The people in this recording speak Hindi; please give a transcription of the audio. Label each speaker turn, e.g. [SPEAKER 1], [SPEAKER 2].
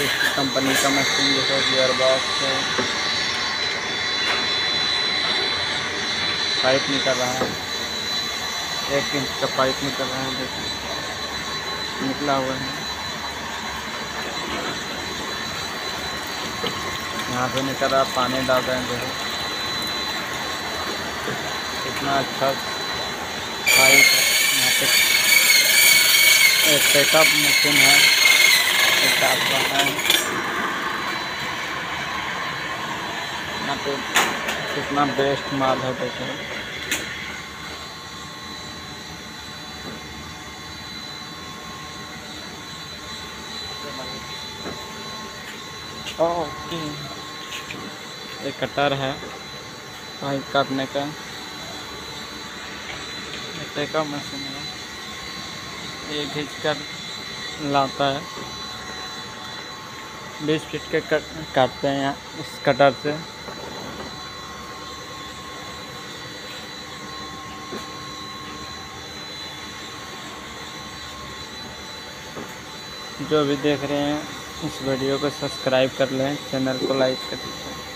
[SPEAKER 1] इस कंपनी का मशीन देखो गियर बॉक्स है पाइप निकल रहा है। एक इंच का पाइप निकल रहा है देखो निकला हुआ है। यहाँ से निकल रहा है, पानी डाल रहे हैं देखो इतना अच्छा पाइप यहाँ पे एक पेकअप मशीन है। कितना बेस्ट माल है देखो ओके। एक कटर है पाइप काटने का। का मशीन है। ये खींच कर लाता है। बीस फीट के कट काटते हैं इस कटर से। जो भी देख रहे हैं, इस वीडियो को सब्सक्राइब कर लें, चैनल को लाइक कर दीजिए।